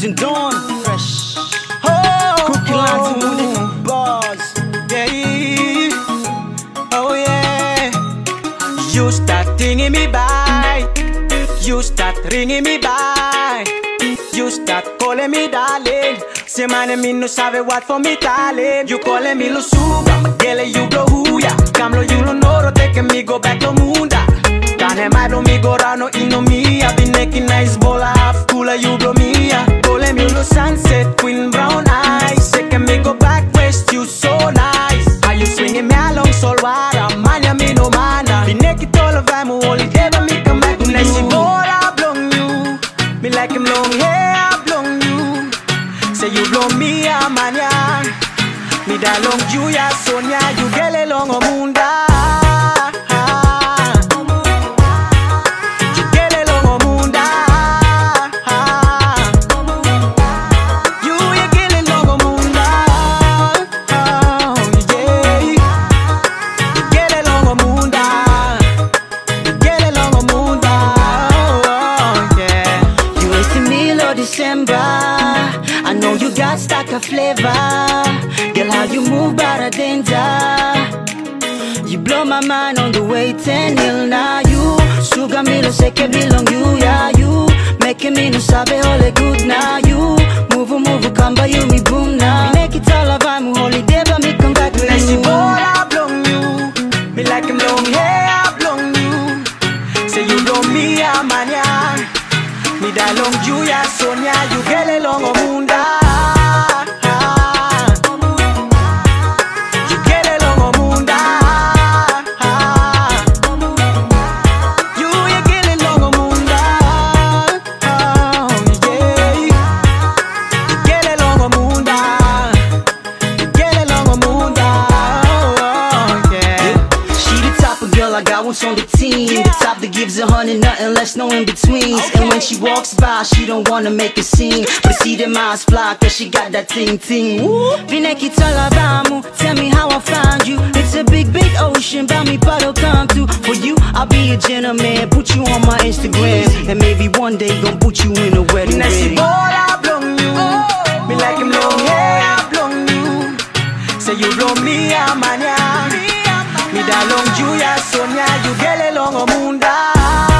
Fusion Dawn. Fresh. Oh, Cookie lines and moody bars. Yeah. Oh yeah. You start ringing me by. You start ringing me by. You start calling me darling. Say my name no sabe what for me darling. You calling me lo suga, magele you blow huya. Camlo you lo noro take me go back to munda. Kane mai blow me go rano ino me. Blow me a mania. Me da long you oh, Lord December. I know you got stack of flavor. Girl, how you move, but a danger. You blow my mind on the way 10 hill now. You sugar me, lo sé que belong you, yeah. You making me no sabe all good now. You move, move, come by you, me boom now. Make it all of I'm holiday, but me come back she you. ball, I blown you. Me like him long hair, I blown you. Say you blow me, a mania. Me da long you, ya Sonia. You get along munda. I got once on the team. The type that gives a hundred, nothing less, no in betweens. And when she walks by, she don't wanna make a scene. But see them eyes fly, cause she got that ting ting. Woo! Vineki Talabamu, tell me how I find you. It's a big, big ocean, bout me, but come to For you, I'll be a gentleman, put you on my Instagram. And maybe one day, gon' put you in a wedding Now she ring. ball, I blown you. Oh. Me like him long hair, I blown you. Say you blow me, mania. Mida long Julia Sonia, you get along Munda.